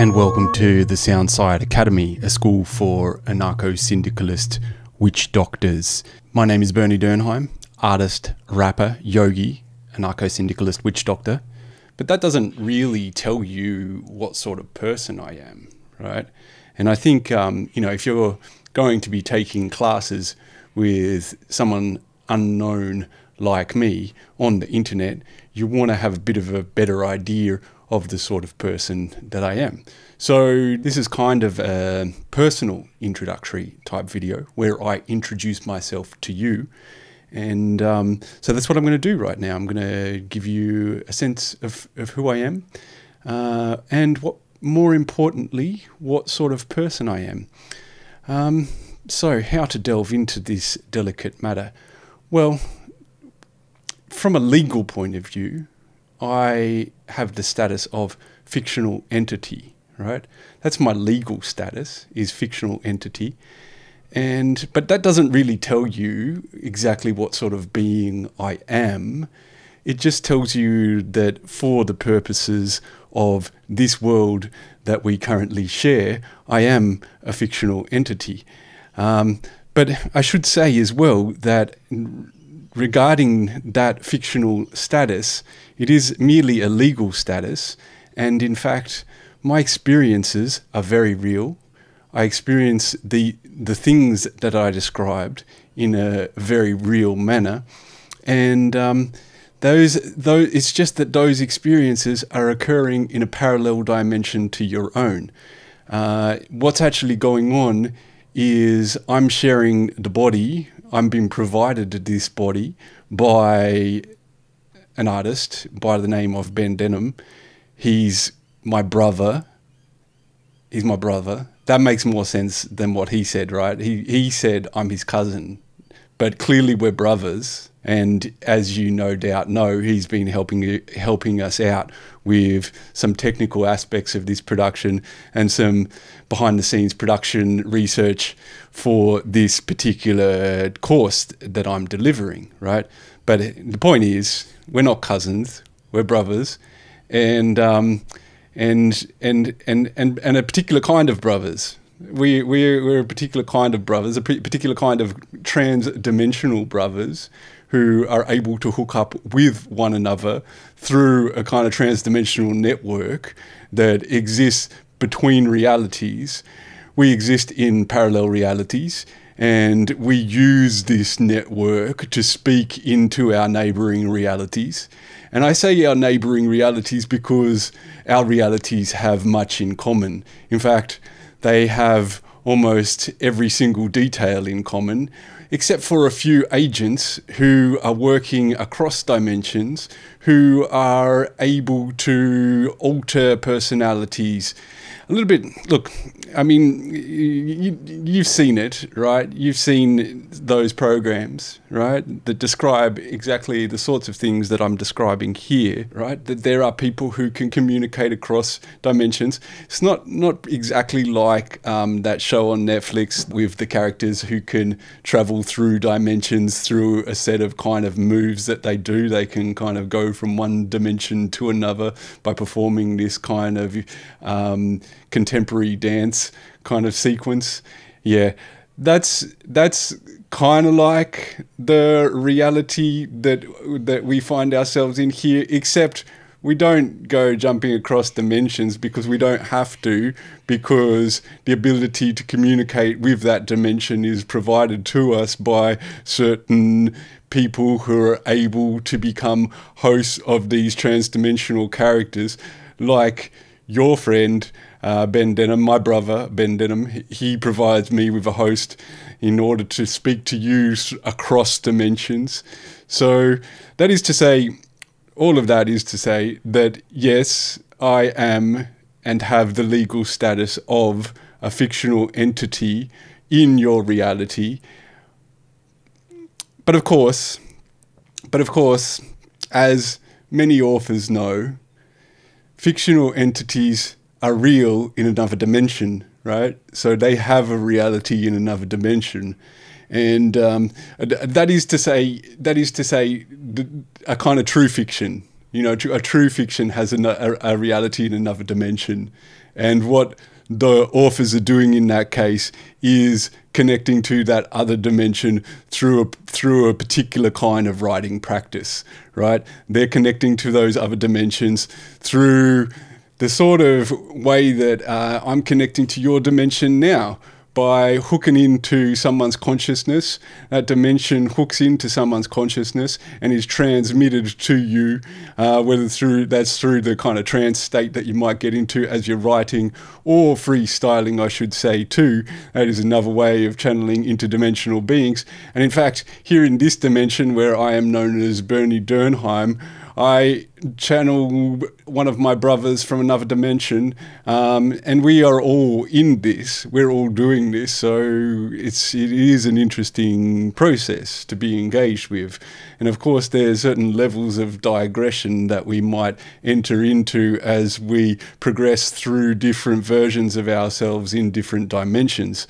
and welcome to the Soundside Academy, a school for anarcho syndicalist witch doctors. My name is Bernie Durnheim, artist, rapper, yogi, anarcho syndicalist witch doctor. But that doesn't really tell you what sort of person I am, right? And I think, um, you know, if you're going to be taking classes with someone unknown like me on the internet, you want to have a bit of a better idea of the sort of person that I am. So this is kind of a personal introductory type video where I introduce myself to you. And um, so that's what I'm going to do right now. I'm going to give you a sense of, of who I am uh, and what, more importantly, what sort of person I am. Um, so how to delve into this delicate matter? Well, from a legal point of view, I have the status of fictional entity, right? That's my legal status is fictional entity. And but that doesn't really tell you exactly what sort of being I am. It just tells you that for the purposes of this world that we currently share, I am a fictional entity. Um, but I should say as well that regarding that fictional status, it is merely a legal status. And in fact, my experiences are very real. I experience the, the things that I described in a very real manner. And um, those, those, it's just that those experiences are occurring in a parallel dimension to your own. Uh, what's actually going on is I'm sharing the body I'm being provided this body by an artist by the name of Ben Denham. He's my brother. He's my brother. That makes more sense than what he said, right? He he said I'm his cousin, but clearly we're brothers. And as you no doubt know, he's been helping helping us out with some technical aspects of this production and some behind the scenes production research for this particular course that I'm delivering, right? But the point is, we're not cousins, we're brothers, and um, and and and and and a particular kind of brothers. We we're, we're a particular kind of brothers, a particular kind of trans-dimensional brothers who are able to hook up with one another through a kind of trans-dimensional network that exists between realities. We exist in parallel realities and we use this network to speak into our neighboring realities. And I say our neighboring realities because our realities have much in common. In fact, they have almost every single detail in common except for a few agents who are working across dimensions, who are able to alter personalities a little bit. Look, I mean, you, you've seen it, right? You've seen those programs, right, that describe exactly the sorts of things that I'm describing here, right? That there are people who can communicate across dimensions. It's not not exactly like um, that show on Netflix with the characters who can travel through dimensions through a set of kind of moves that they do. They can kind of go from one dimension to another by performing this kind of um, contemporary dance kind of sequence. Yeah, that's that's kind of like the reality that that we find ourselves in here, except we don't go jumping across dimensions because we don't have to because the ability to communicate with that dimension is provided to us by certain people who are able to become hosts of these transdimensional characters like your friend uh, Ben Denham, my brother Ben Denham, he provides me with a host in order to speak to you across dimensions. So that is to say, all of that is to say that yes, I am and have the legal status of a fictional entity in your reality. But of course, but of course, as many authors know, fictional entities are real in another dimension, right? So they have a reality in another dimension, and um, that is to say, that is to say, a kind of true fiction, You know, a true fiction has a, a, reality in another dimension. And what the authors are doing in that case is connecting to that other dimension through a, through a particular kind of writing practice, right? They're connecting to those other dimensions through the sort of way that uh, I'm connecting to your dimension now by hooking into someone's consciousness. That dimension hooks into someone's consciousness and is transmitted to you, uh, whether through that's through the kind of trance state that you might get into as you're writing, or freestyling, I should say, too. That is another way of channeling interdimensional beings. And in fact, here in this dimension, where I am known as Bernie Durnheim, I channel one of my brothers from another dimension, um, and we are all in this. We're all doing this, so it's it is an interesting process to be engaged with. And of course, there are certain levels of digression that we might enter into as we progress through different versions of ourselves in different dimensions.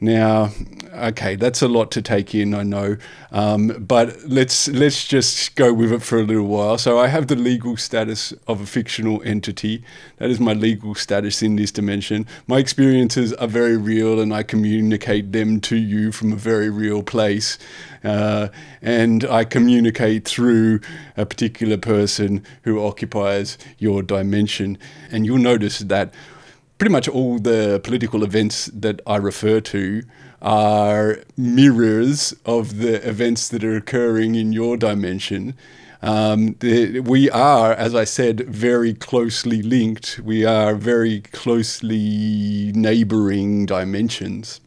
Now, okay, that's a lot to take in, I know, um, but let's let's just go with it for a little while. So I have the legal status of a fictional entity. That is my legal status in this dimension. My experiences are very real, and I communicate them to you from a very real place. Uh, and I communicate through a particular person who occupies your dimension. And you'll notice that pretty much all the political events that I refer to are mirrors of the events that are occurring in your dimension. Um, the, we are, as I said, very closely linked. We are very closely neighboring dimensions.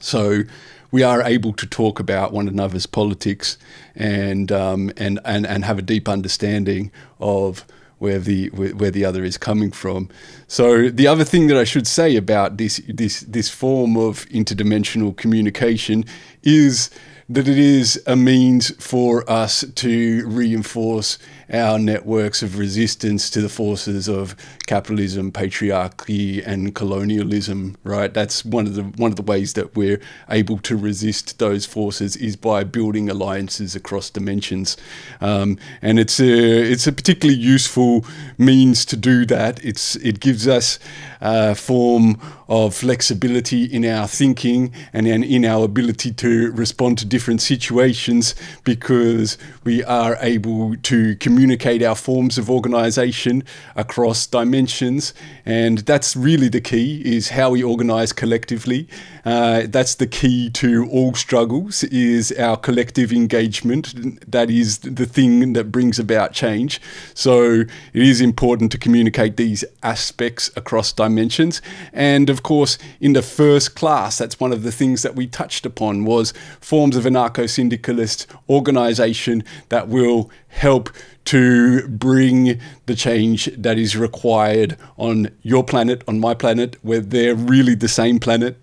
So we are able to talk about one another's politics and, um, and, and, and have a deep understanding of where the where the other is coming from. So the other thing that I should say about this this this form of interdimensional communication is that it is a means for us to reinforce our networks of resistance to the forces of capitalism, patriarchy, and colonialism. Right, that's one of the one of the ways that we're able to resist those forces is by building alliances across dimensions, um, and it's a it's a particularly useful means to do that. It's it gives us a form of flexibility in our thinking and in, in our ability to respond to different situations because we are able to communicate our forms of organization across dimensions. And that's really the key is how we organize collectively. Uh, that's the key to all struggles is our collective engagement. That is the thing that brings about change. So it is important to communicate these aspects across dimensions. And of course, in the first class, that's one of the things that we touched upon was forms of anarcho-syndicalist organization that will help to bring the change that is required on your planet, on my planet, where they're really the same planet,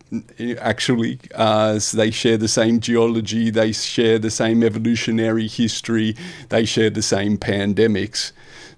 actually. Uh, so they share the same geology, they share the same evolutionary history, they share the same pandemics.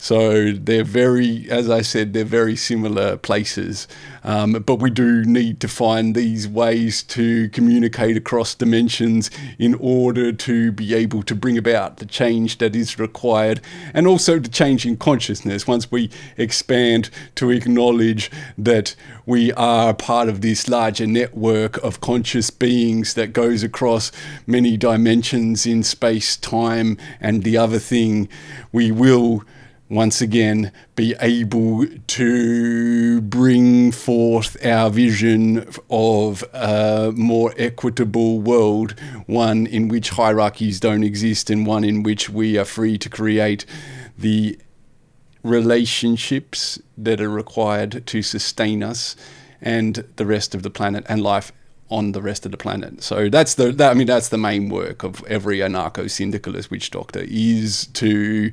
So they're very, as I said, they're very similar places. Um, but we do need to find these ways to communicate across dimensions in order to be able to bring about the change that is required and also the change in consciousness once we expand to acknowledge that we are part of this larger network of conscious beings that goes across many dimensions in space, time, and the other thing, we will once again be able to bring forth our vision of a more equitable world, one in which hierarchies don't exist and one in which we are free to create the relationships that are required to sustain us and the rest of the planet and life on the rest of the planet. So that's the that, I mean that's the main work of every anarcho syndicalist witch doctor is to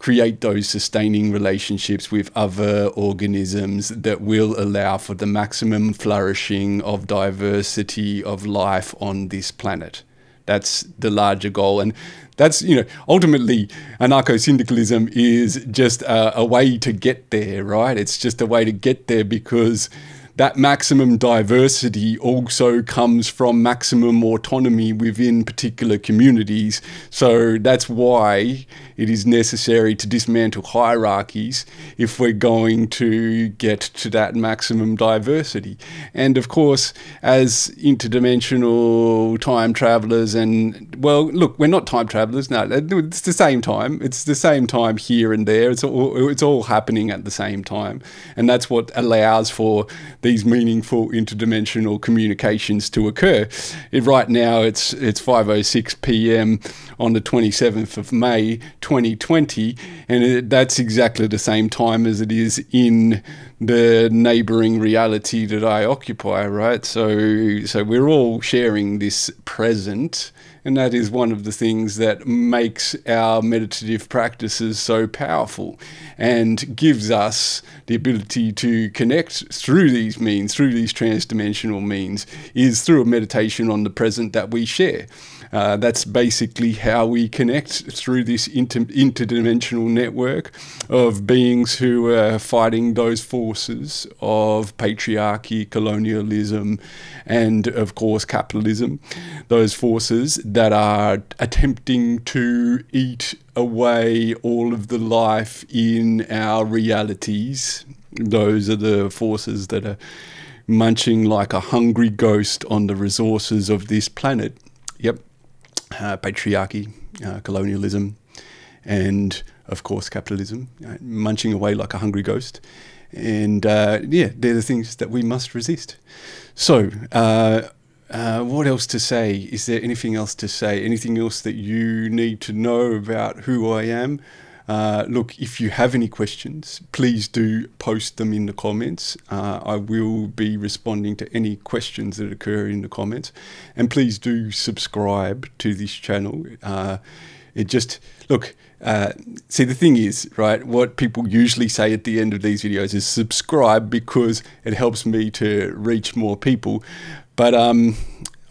create those sustaining relationships with other organisms that will allow for the maximum flourishing of diversity of life on this planet. That's the larger goal. And that's, you know, ultimately, anarcho syndicalism is just a, a way to get there, right? It's just a way to get there because that maximum diversity also comes from maximum autonomy within particular communities. So that's why it is necessary to dismantle hierarchies if we're going to get to that maximum diversity. And of course, as interdimensional time travelers, and well, look, we're not time travelers. No, it's the same time. It's the same time here and there. It's all it's all happening at the same time, and that's what allows for these meaningful interdimensional communications to occur. It, right now, it's it's 5:06 p.m. on the 27th of May, 2020, and it, that's exactly the same time as it is in the neighboring reality that I occupy. Right, so so we're all sharing this present and that is one of the things that makes our meditative practices so powerful and gives us the ability to connect through these means, through these transdimensional means, is through a meditation on the present that we share. Uh, that's basically how we connect through this inter- interdimensional network of beings who are fighting those forces of patriarchy, colonialism, and of course capitalism. Those forces that are attempting to eat away all of the life in our realities. Those are the forces that are munching like a hungry ghost on the resources of this planet. Uh, patriarchy, uh, colonialism, and of course capitalism, uh, munching away like a hungry ghost. And uh, yeah, they're the things that we must resist. So, uh, what else to say? Is there anything else to say? Anything else that you need to know about who I am? Uh, look, if you have any questions, please do post them in the comments. Uh, I will be responding to any questions that occur in the comments. And please do subscribe to this channel. Uh, it just, look, uh, see, the thing is, right, what people usually say at the end of these videos is subscribe because it helps me to reach more people. But um,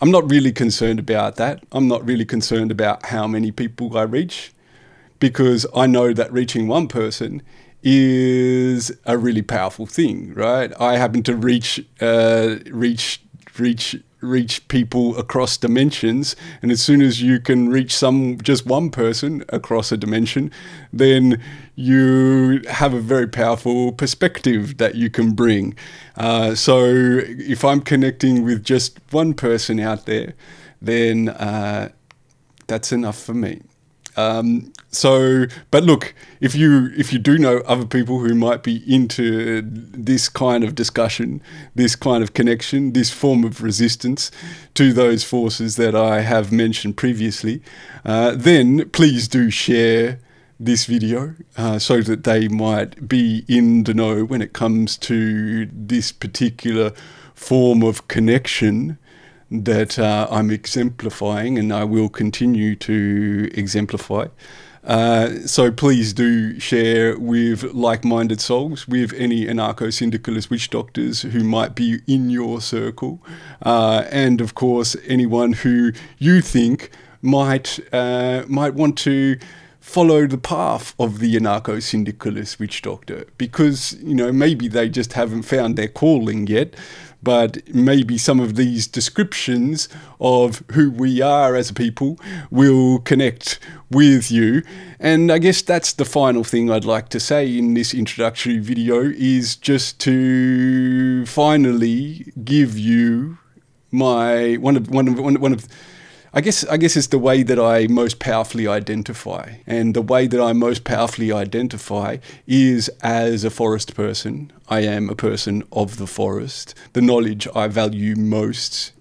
I'm not really concerned about that. I'm not really concerned about how many people I reach because I know that reaching one person is a really powerful thing, right? I happen to reach, uh, reach, reach, reach people across dimensions, and as soon as you can reach some, just one person across a dimension, then you have a very powerful perspective that you can bring. Uh, so if I'm connecting with just one person out there, then uh, that's enough for me. Um, so, but look, if you if you do know other people who might be into this kind of discussion, this kind of connection, this form of resistance to those forces that I have mentioned previously, uh, then please do share this video uh, so that they might be in the know when it comes to this particular form of connection that uh, I'm exemplifying and I will continue to exemplify. Uh, so please do share with like-minded souls, with any anarcho-syndicalist witch doctors who might be in your circle, uh, and of course anyone who you think might uh, might want to follow the path of the anarcho-syndicalist witch doctor, because you know maybe they just haven't found their calling yet but maybe some of these descriptions of who we are as a people will connect with you. And I guess that's the final thing I'd like to say in this introductory video is just to finally give you my one of one of one of I guess I guess it's the way that I most powerfully identify, and the way that I most powerfully identify is as a forest person. I am a person of the forest. The knowledge I value most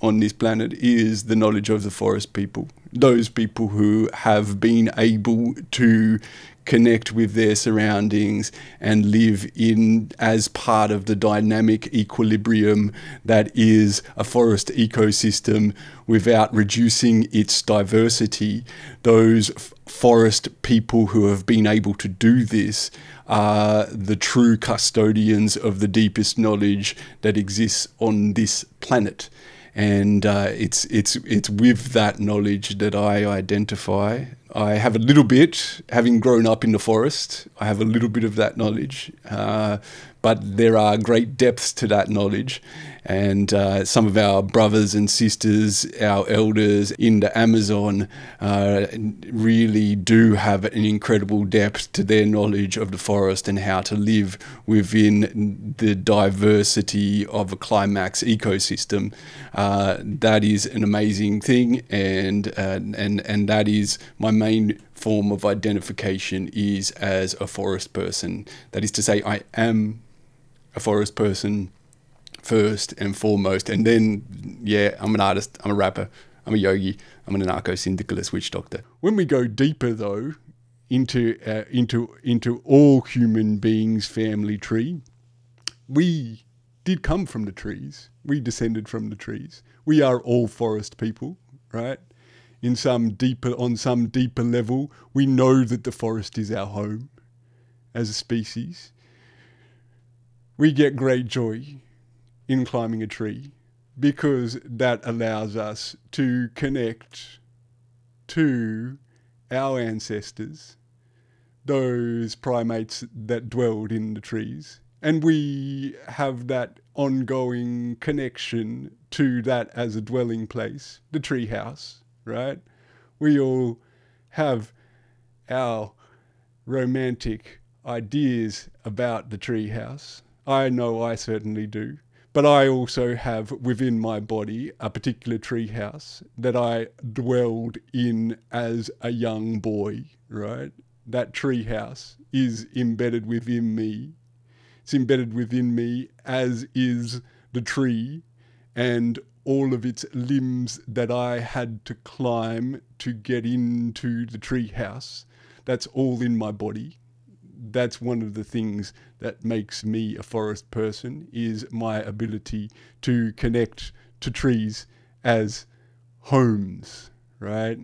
on this planet is the knowledge of the forest people. Those people who have been able to connect with their surroundings and live in as part of the dynamic equilibrium that is a forest ecosystem without reducing its diversity. Those forest people who have been able to do this are the true custodians of the deepest knowledge that exists on this planet and uh, it's it's it's with that knowledge that I identify. I have a little bit, having grown up in the forest, I have a little bit of that knowledge. Uh, but there are great depths to that knowledge. And uh, some of our brothers and sisters, our elders in the Amazon, uh, really do have an incredible depth to their knowledge of the forest and how to live within the diversity of a climax ecosystem. Uh, that is an amazing thing, and uh, and and that is my main form of identification is as a forest person. That is to say, I am a forest person first and foremost, and then yeah, I'm an artist, I'm a rapper, I'm a yogi, I'm an anarcho-syndicalist witch doctor. When we go deeper though into uh, into into all human beings' family tree, we did come from the trees. We descended from the trees. We are all forest people, right? In some deeper on some deeper level, we know that the forest is our home as a species we get great joy in climbing a tree because that allows us to connect to our ancestors, those primates that dwelled in the trees. And we have that ongoing connection to that as a dwelling place, the tree house, right? We all have our romantic ideas about the tree house I know I certainly do. But I also have within my body a particular treehouse that I dwelled in as a young boy, right? That treehouse is embedded within me. It's embedded within me, as is the tree and all of its limbs that I had to climb to get into the treehouse. That's all in my body that's one of the things that makes me a forest person is my ability to connect to trees as homes, right?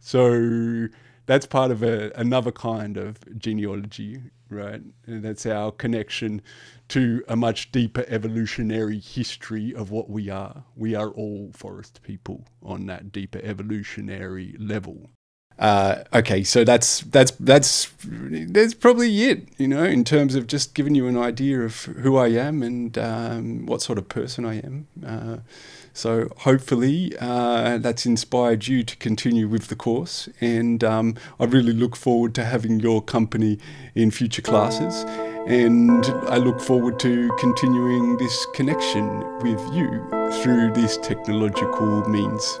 So that's part of a, another kind of genealogy, right? And that's our connection to a much deeper evolutionary history of what we are. We are all forest people on that deeper evolutionary level. Uh, okay, so that's that's that's that's probably it. You know, in terms of just giving you an idea of who I am and um, what sort of person I am. Uh, so hopefully uh, that's inspired you to continue with the course, and um, I really look forward to having your company in future classes. And I look forward to continuing this connection with you through these technological means.